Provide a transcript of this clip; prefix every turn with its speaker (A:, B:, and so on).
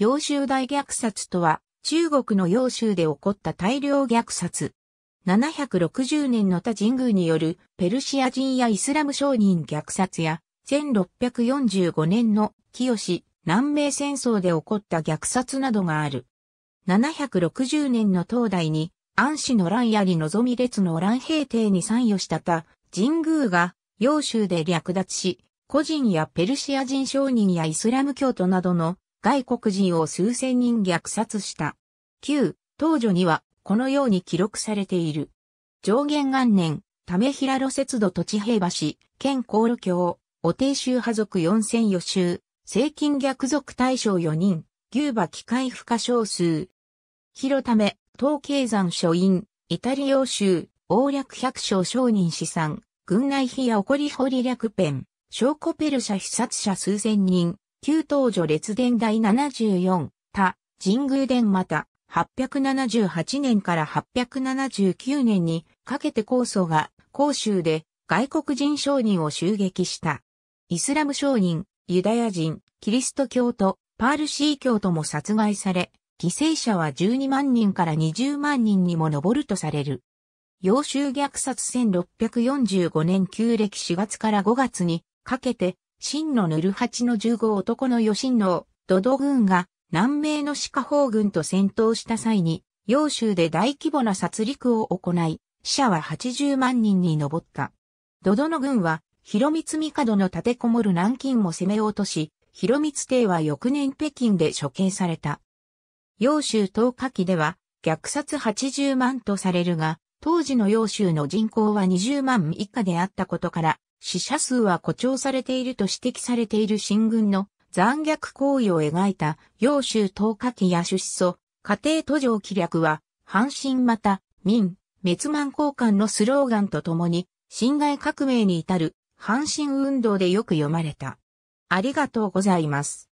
A: 揚州大虐殺とは、中国の揚州で起こった大量虐殺。760年の他神宮によるペルシア人やイスラム商人虐殺や、1645年の清南米戦争で起こった虐殺などがある。760年の東大に、安氏の乱やり望み列の乱兵帝に参与した他、神宮が、揚州で略奪し、個人やペルシア人商人やイスラム教徒などの外国人を数千人虐殺した。旧、当女にはこのように記録されている。上元元年、為平路節度土地平橋、県航路橋、お定州派族四千余州、正金逆族大将四人、牛馬機械負荷少数。広ため、東経山書院、イタリオ州、王略百姓商人資産、軍内費や起こり堀略ペン、小コペル社視察者数千人、旧東女列伝第74、他、神宮伝また、878年から879年にかけて高祖が広州で外国人商人を襲撃した。イスラム商人、ユダヤ人、キリスト教徒、パールシー教徒も殺害され、犠牲者は12万人から20万人にも上るとされる。洋州虐殺1645年旧暦4月から5月にかけて、真のヌルハチの15男の余震のドド軍が南米のシカ砲軍と戦闘した際に、洋州で大規模な殺戮を行い、死者は80万人に上った。ドドの軍は、広光帝の立てこもる南京も攻め落とし、広光帝は翌年北京で処刑された。洋州東下期では、虐殺80万とされるが、当時の洋州の人口は20万以下であったことから、死者数は誇張されていると指摘されている新軍の残虐行為を描いた、洋州投下機や出祖、家庭途上記略は、阪神また、民、滅満交換のスローガンとともに、侵害革命に至る、阪神運動でよく読まれた。ありがとうございます。